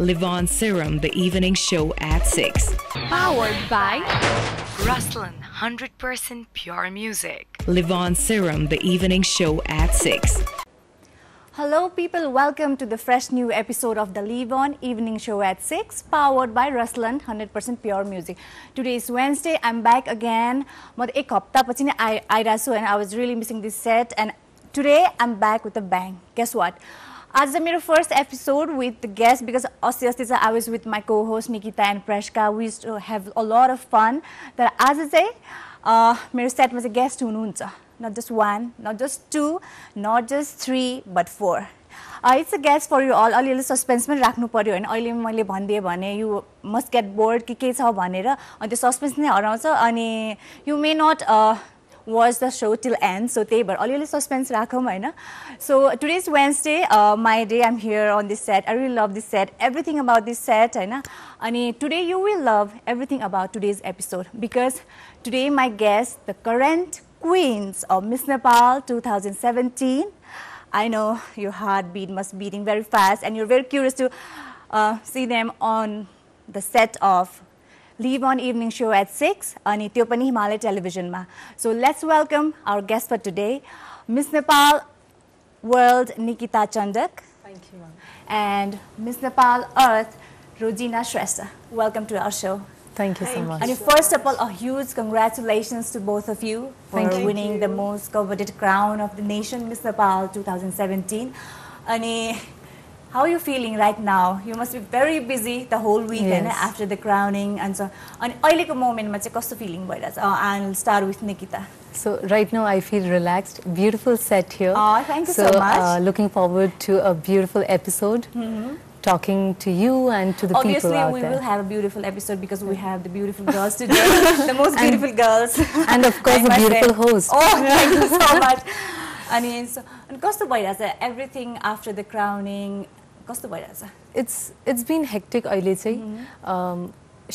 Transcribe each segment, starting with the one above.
Livon Serum, the evening show at 6. Powered by Ruslan, 100% pure music. Livon Serum, the evening show at 6. Hello people, welcome to the fresh new episode of the Livon Evening Show at 6 powered by Ruslan 100% Pure Music. Today is Wednesday, I'm back again. म त एक हप्तापछि नै आइ आइरहेको छु today I'm back with a bang. Guess what? आज चाहिँ मेरो first episode with the guest because अस्ति अस्ति चाहिँ I was with my cohost Nikita and प्रशका Vij to have a lot of fun तर आज चाहिँ मेरो सेटमा चाहिँ गेस्ट हुनुहुन्छ not just one not just two not just three but four it's a guest for you all अलिअलि suspense पनि राख्नु पऱ्यो होइन। अहिले मैले भनिदिएँ भने यु मस्ट गेट बोर्ड कि के छ भनेर। अनि त्यो सस्पेन्स नै हराउँछ। अनि you may not watch the so till and so त्यही भएर अलिअलि सस्पेन्स राखौँ होइन so today is Wednesday my day आम हियर अन दिस सेट आई रिल लभ this set everything about this set होइन अनि टुडे यु विल लभ everything about today's episode because today my guest the current Queens of miss Nepal to thousand seventeen I know your heartbeat must beating very fast and you're very curious to uh, see them on the set of Livon evening show at 6 on Ethiopian Himalaya Television, ma. So let's welcome our our for today, Miss Nepal World Nikita Nikita thank you, you and Miss Nepal Earth, Rojina Shrestha. Welcome to our show. Thank you so much. And first of all, a huge congratulations to both of you for Thank winning you. the most coveted crown of the nation, Miss Nepal 2017. And how are you feeling right now? You must be very busy the whole weekend Yes. after the crowning and so. अनि अहिलेको मोमेन्टमा चाहिँ कस्तो feeling भइरहेछ I'll start with Nikita. So right now I feel relaxed. Beautiful set here. Aw, thank you so Uh, much. Mm-hmm. looking forward to a beautiful episode. Talking to you and to the Obviously, people out we there. will have a beautiful episode because we have the beautiful girls today, the most beautiful girls. And of course, I the must beautiful say. host. Oh, thank you so much. अनि so- अनि कस्तो भइरहेछ everything after the crowning कस्तो भइरहेछ It's it's been hectic अहिले चाहिँ Mm-hmm. um,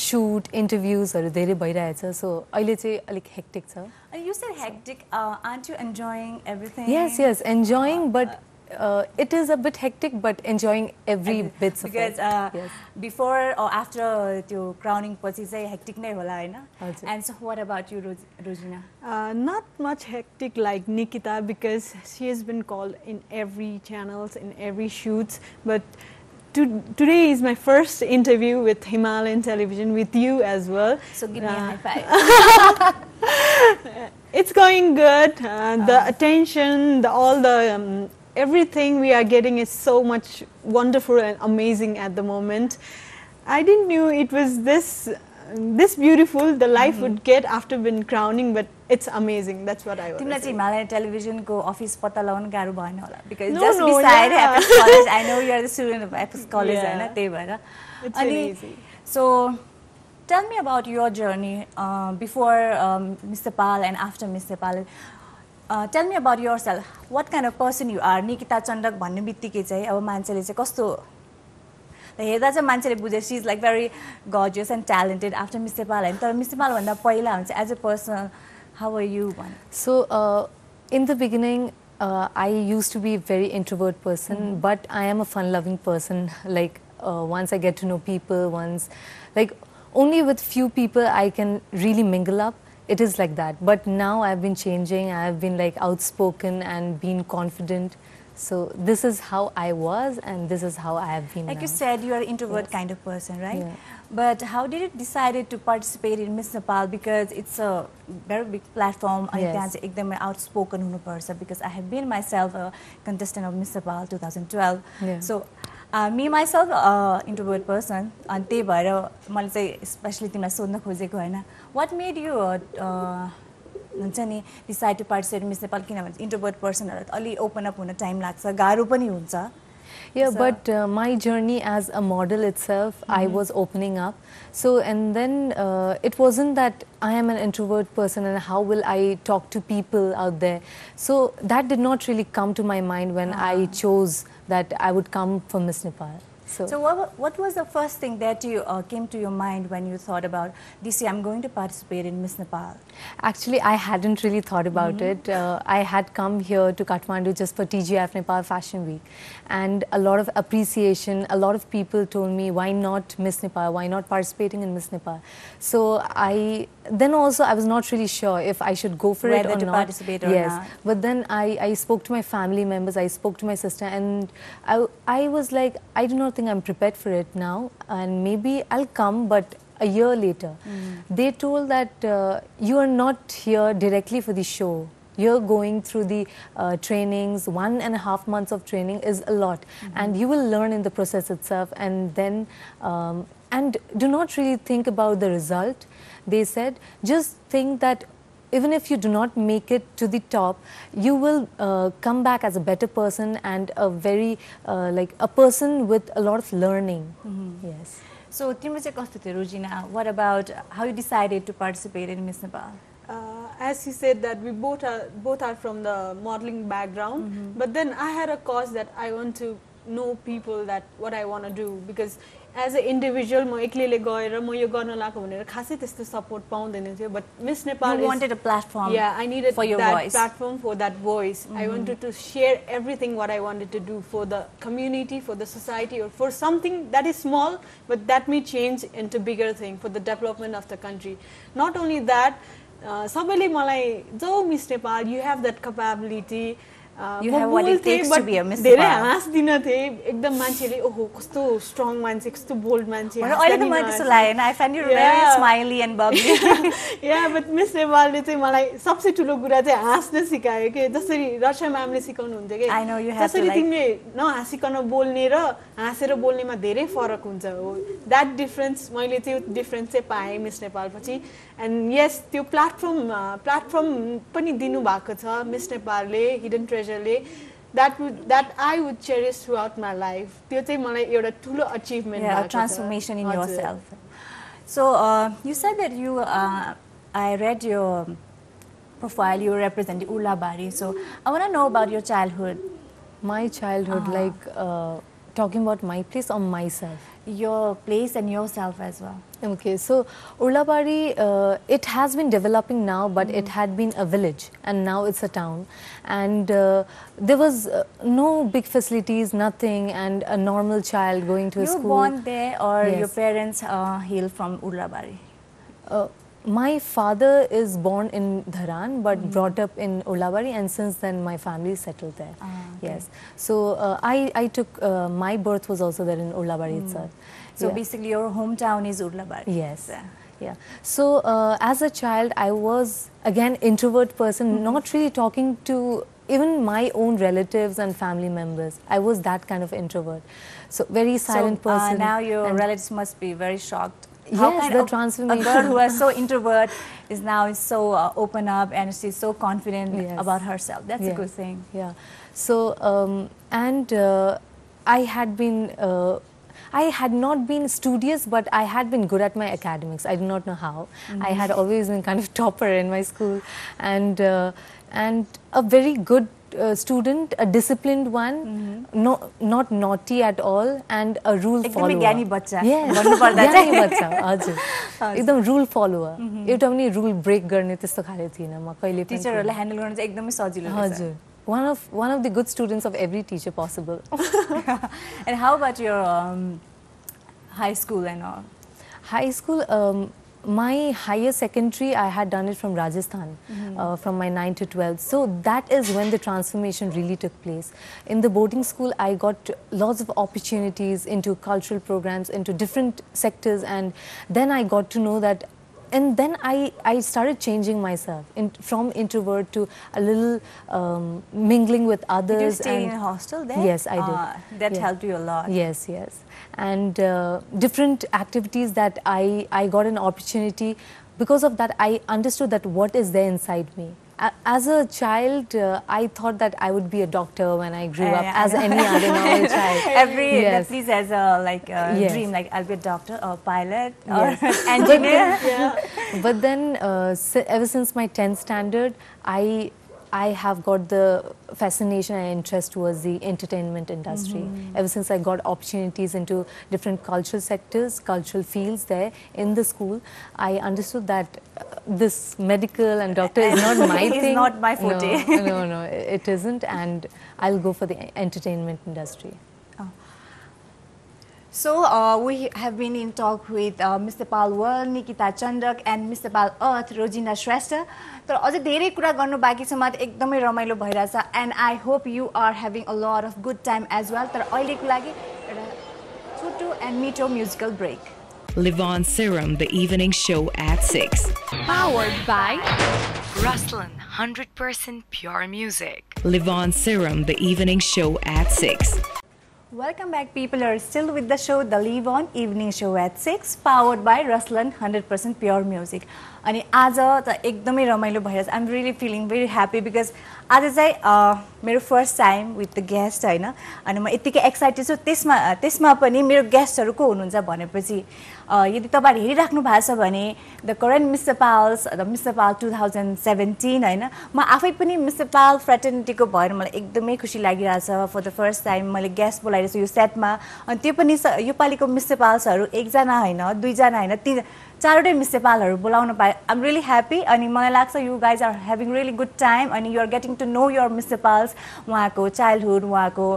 shoot इन्टरभ्युजहरू धेरै भइरहेछ सो अहिले चाहिँ अलिक हेक्टिक छ अनि यु said hectic aren't you enjoying everything Yes, yes, enjoying, but uh, it is a bit hectic, but enjoying every bits of because it. Yes. Before after त्यो क्राउनिङ पछि चाहिँ हेक्टिक नै होला होइन हजुर। And so what about you Rojina Uh, not much hectic like Nikita because she has been called in every channels, in every shoots. But to, today is my first interview with Himalayan television with you as well. So give me Uh, high five It's going good. Uh, the attention, the all the um, everything we are getting is so much wonderful and amazing at the moment. I didn't knew it was this this beautiful the life would mm-hmm. get after been crowning but it's amazing. That's what i was saying himalaya television ko office pata laun garu bhayena hola because just beside yeah. college i know you are the student of apex college yeah. haina tei bhara it's Ali, so tell me about your journey uh, before um, Miss Nepal and after Miss Nepal. Tell me about year self watt kind of person you are Nikita चण्डक भन्ने बित्तिकै चाहिँ अब मान्छेले चाहिँ कस्तो हेर्दा चाहिँ मान्छेले बुझे सी is like very गजियस end talented after miss Nepal होइन तर मिस नेपालभन्दा पहिला हुन्छ as a person how are you भन So, uh, in the beginning, uh, I used to be a very introvert person, but I am a fun loving person. Like, uh, once I get to know people, once, like, only with few people I it is like that. But now I've been changing. I've been like outspoken and been confident. So this is how I was and this is how I have been Like now. you said, you are introvert yes. kind of person, right? Yeah. But how did you decided to participate in Miss Nepal? Because it's a very big platform. I can say I'm outspoken person because I have been myself a contestant of Miss Nepal 2012. Yeah. So uh, me myself a introvert person अनि त्यही भएर मैले चाहिँ specially तिमीलाई सोध्न खोजेको होइन वाट made यु हुन्छ नि decide to participate miss Nepal किनभने इन्ट्रोभर्ट पर्सनहरू अलि ओपन अप हुन टाइम लाग्छ गाह्रो पनि हुन्छ Yeah, So- but uh, my journey as a model itself, I was opening up. So, and then uh, it wasn't that I am an introvert person and how will I talk to people out there. So, that did not really come to my mind when I chose that I would come for Miss Nepal. So, So what, what was the first thing that you uh, came to your mind when you thought about this year I'm going to participate in Miss Nepal? Actually, I hadn't really thought about it. Uh, I had come here to Kathmandu just for TGIF Nepal Fashion Week, and a lot of appreciation. A lot of people told me, "Why not Miss Nepal? Why not participating in Miss Nepal?" So I then also I was not really sure if I should go for it Whether or to not. participate or yes, not. but then I, I spoke to my family members. I spoke to my sister, and I I was like, I do not think I'm prepared for it now, and maybe I'll come, but a year later, they told that uh, you are not here directly for the show. You're going through the uh, trainings. One and a half months of training is a lot, and you will learn in the process itself. And then, um, and do not really think about the result. They said just think that even if you do not make it to the top, you will uh, come back as a better person and a very uh, like a person with a lot of learning. Yes. So तिम्रो चाहिँ कस्तो थियो रुजिना what about how you decided to participate in Miss Nepal? Uh, as you said that we both are both are from the modeling background but then i had a cause that i want to know people that what i want to do because as a individual म एक्लैले गएर म यो गर्न लाग्यो भनेर खासै त्यस्तो support पाउँदैन थियो but miss Nepal You wanted a platform yeah i needed for your that voice. platform for that voice i wanted to share everything what i wanted to do for the community for the society or for something that is small but that may change into bigger thing for the development of the country not only that uh, सबैले मलाई जो miss Nepal you have that कपेबिलिटी धेरै. हाँस्दिन थिएँ एकदम मान्छेले ओहो कस्तो strong मान्छे कस्तो बोल्ड मान्छे अहिले त मलाई त्यस्तो। लागेन I find you very. Smiley and bubbly yeah but miss नेपालले चाहिँ मलाई सबसे ठुलो कुरा चाहिँ हाँस्न सिकायो कि जसरी रक्षा म्यामले कि you have to जसरी तिमीले नहाँसिकन बोल्ने र हाँसेर बोल्नेमा धेरै फरक हुन्छ हो द्याट डिफरेन्स मैले त्यो डिफरेन्स चाहिँ पाएँ मिस नेपालपछि एन्ड यस त्यो प्लेटफर्म प्लेटफर्म पनि दिनुभएको छ मिस नेपालले hidden that would that I would cherish throughout my life. You're a true achievement. Yeah, a transformation in yourself. So uh, you said that you, uh, I read your profile, you represent Urlabari. So I want to know about your childhood. My childhood, uh-huh. like, uh, talking about my place or myself. your place and yourself as well. Okay, so Urlabari, uh, it has been developing now, but it had been a village and now it's a town. And uh, there was uh, no big facilities, nothing, and a normal child going to you were school. born there or your parents uh, hail from Urlabari? Uh, my father is born in Dharan but brought up in Urlabari and since then my family settled there. Ah, Yes. So uh, I, I took, uh, my birth was also there in Urlabari itself. So Yeah. basically your hometown is Urlabari. Yes. Yeah. Yeah. So uh, as a child, I was again introvert person, not really talking to even my own relatives and family members. I was that kind of introvert. So very silent so, uh, person. now your relatives must be very shocked. Yes, the of- A transformation. girl who was so introvert is now so uh, open up and she's so confident Yes. about herself. That's a good thing. Yeah. So um, and uh, I had been. Uh, I had not been studious, but I had been good at my academics. I do not know how. I had always been kind of topper in my school, and uh, and a very good uh, student, a disciplined one, no, not naughty at all, and a rule एकदमै follower. ज्ञानी बच्चा Yes, भन्नुपर्दा ज्ञानी चाहिँ। बच्चा हजुर एकदम rule follower एउटा पनि रुल ब्रेक गर्ने त्यस्तो खाले थिइनँ म कहिले पनि थिइनँ। टिचरहरूलाई ह्यान्डल गर्न चाहिँ एकदमै सजिलो रहेछ हजुर one of one of the good students of every teacher possible And how about your um, high school and all? high school um, my higher secondary i had done it from rajasthan uh, from my 9 to 12 so that is when the transformation really took place. In the boarding school i got lots of opportunities into cultural programs into different sectors and then i got to know that and then I, I started changing myself in, from introvert to a little um, mingling with others. Did you stay in a hostel there? Yes, I did. Ah, that Yeah. helped you a lot. Yes, yes. And uh, different activities that I, I got an opportunity. Because of that, I understood that what is there inside me. As a child, uh, I thought that I would be a doctor when I grew Yeah, up, yeah, as any other normal child. Every Yes. please has a like a Yes. dream like I'll be a doctor or pilot Yes. or engineer. But then, uh, ever since my 10th standard, I I have got the fascination and interest towards the entertainment industry. Mm-hmm. Ever since I got opportunities into different cultural sectors, cultural fields there in the school, I understood that uh, this medical and doctor is not my thing. It's not my forte. No, no, no, it isn't, and I'll go for the entertainment industry. So uh, we have been in talk with uh, Mr. Paul World, Nikita Chandak and Mr. Paul Earth, Rojina Shrestha. तर अझै धेरै कुरा गर्नु बाँकी छ मलाई एकदमै रमाइलो भइरहेछ and I hope you are having a lot of good time as well तर अहिलेको लागि एउटा छोटो एन्ड मिठो musical break Livon Serum, the evening show at 6. Powered by Ruslan, 100% pure music. Livon Serum, the evening show at 6. Welcome back people are still with the show The Livon Evening Show at 6 powered by Ruslan 100% Pure Music. अनि आज त एकदमै रमाइलो भइरहेछ। I'm really feeling very happy because आज चाहिँ मेरो first time with the guest होइन? अनि म यत्तिकै एक्साइटेड छु। त्यसमा त्यसमा पनि मेरो गेस्टहरू को हुनुहुन्छ भनेपछि यदि तपाईँहरू हेरिराख्नु भएको छ भने the current mister pal's the mister pal two thousand seventeen होइन? म आफै पनि मिस्टर पाल फ्रेटर्निटीको भएर मलाई एकदमै खुसी लागिरहेछ। फर द फर्स्ट टाइम मैले गेस्ट बोलाइरहेको छु यो सेटमा अनि त्यो पनि योपालिको मिस्टर पाल्सहरू एकजना होइन दुईजना होइन तिन चारवटै मिस नेपालहरू बोलाउन पाएँ। आइम रियली ह्याप्पी अनि मलाई लाग्छ you guys are having really good time अनि you're getting to know your miss Nepal's उहाँको चाइल्डहुड उहाँको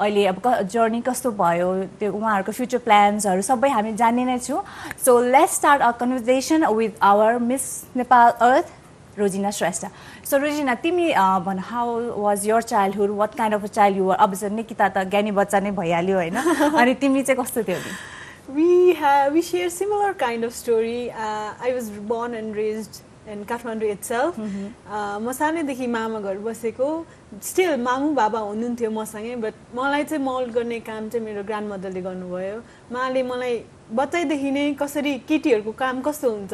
अहिले अब क जर्नी कस्तो भयो त्यो उहाँहरूको फ्युचर प्लान्सहरू सबै हामी जान्ने नै छु। So let's start a conversation with our miss Nepal earth Rojina Shrestha so Rojina तिमी भन how was your childhood what kind of child your अब निकिता त ज्ञानी बच्चा नै भइहाल्यो होइन? अनि तिमी चाहिँ कस्तो थियो? We have we share similar kind of story. Uh, I was born and raised in Kathmandu itself. म सानैदेखि मामा घर बसेको स्टिल मामु बाबा हुनुहुन्थ्यो मसँगै बट मलाई चाहिँ मल गर्ने काम चाहिँ मेरो ग्रान्ड मदरले गर्नुभयो उहाँले मलाई बच्चैदेखि नै कसरी केटीहरूको काम कस्तो हुन्छ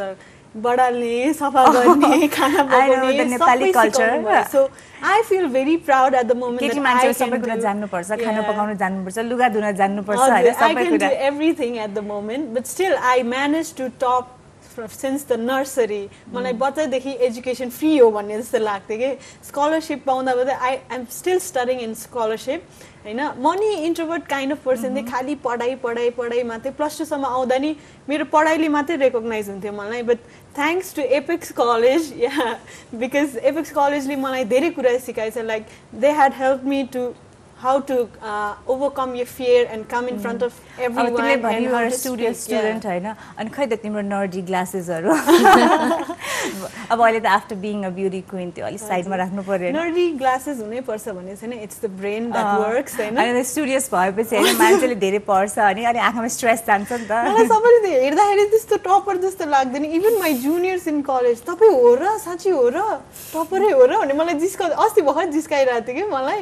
बढाल्ने सफा गर्ने खाना बनाउने Nepali culture so I feel very proud at the moment केटी मान्छे सबै कुरा जान्नुपर्छ खाना पकाउन जान्नुपर्छ लुगा धुन जान्नुपर्छ हैन सबै कुरा। Everything at the moment but still I manage to top since the nursery मलाई बच्चादेखि एजुकेसन फ्री हो भन्ने जस्तो लाग्थ्यो कि स्कलरसिप पाउँदा पाउँदा I am still studying in scholarship होइन? म नि इन्ट्रोभर्ट काइन्ड अफ पर्सन थिएँ खालि पढाइ पढाइ पढाइ मात्रै प्लस टूसम्म आउँदा नि मेरो पढाइले मात्रै रेकगनाइज हुन्थ्यो मलाई but thanks to Apex College या बिकज एपेक्स कलेजले मलाई धेरै कुरा सिकाएछ like they had help me to how to uh, overcome your fear and come in front of everyone to studio student होइन अनि खै त तिम्रो नर्डी ग्लासेसहरू अब अहिले त after being a beauty queen त्यो अलिक साइडमा राख्नु पर्यो नर्डी ग्लासेस हुनै पर्छ भने छैन it's the brain that works होइन? अनि स्टुडियोस भएपछि होइन मान्छेले धेरै पढ्छ अनि अनि आँखामा स्ट्रेस जान्छ नि त। सबैले हेर्दाखेरि त्यस्तो टपर जस्तो लाग्दैन। Even my juniors in college तपाईँ हो र? साँच्ची हो र? टपरै हो र? भने मलाई जिस्का अस्ति भर्खर जिस्काइरहेको थियो कि मलाई।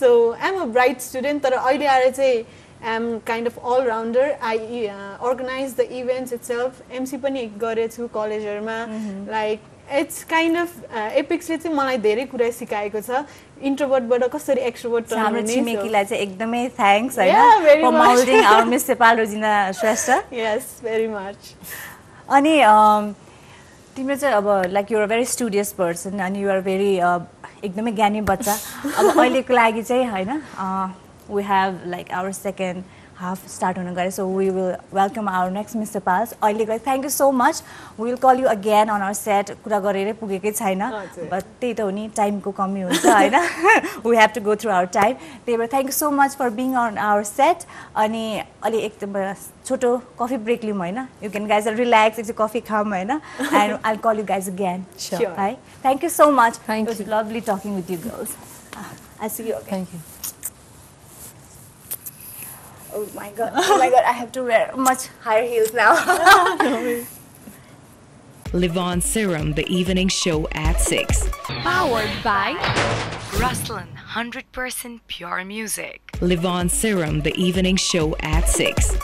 सो आइम अ ब्राइट स्टुडेन्ट तर अहिले आएर चाहिँ am kind of all-rounder I organize the events itself MC पनि गरेछु कलेजहरूमा. लाइक इट्स काइन्ड अफ एपिक्सले चाहिँ मलाई धेरै कुरा सिकाएको छ. इन्ट्रोभर्टबाट कसरी एक्सट्रोभर्ट हाम्रो छिमेकीलाई चाहिँ एकदमै थ्याङ्क्स होइन? मिस नेपाल रोजिना श्रेष्ठ यस भेरी मच अनि तिम्रो चाहिँ अब like you're very studious person अनि युआर भेरी एकदमै ज्ञानी बच्चा। अब अहिलेको लागि चाहिँ होइन we have like our second half start हुन गयो so we will welcome our next mister pass अहिलेको thank you so much will call you again on our set कुरा गरेरै पुगेकै छैन बट त्यही त हो नि टाइमको कमी हुन्छ होइन? We have to go through our time त्यही भएर thank you so much for being on our set अनि अलि एकदम छोटो कफी ब्रेक लिउँ होइन? यु क्यान गाइज रिल्याक्स एकछिन कफी खाऊँ होइन? And I call you guys again है thank you so much thank you lovely talking with you girls I see you thank you Oh my god. Oh my god, I have to wear much higher heels now. Livon Serum, the evening show at 6. Powered by Ruslan, 100% pure music. Livon Serum, the evening show at 6.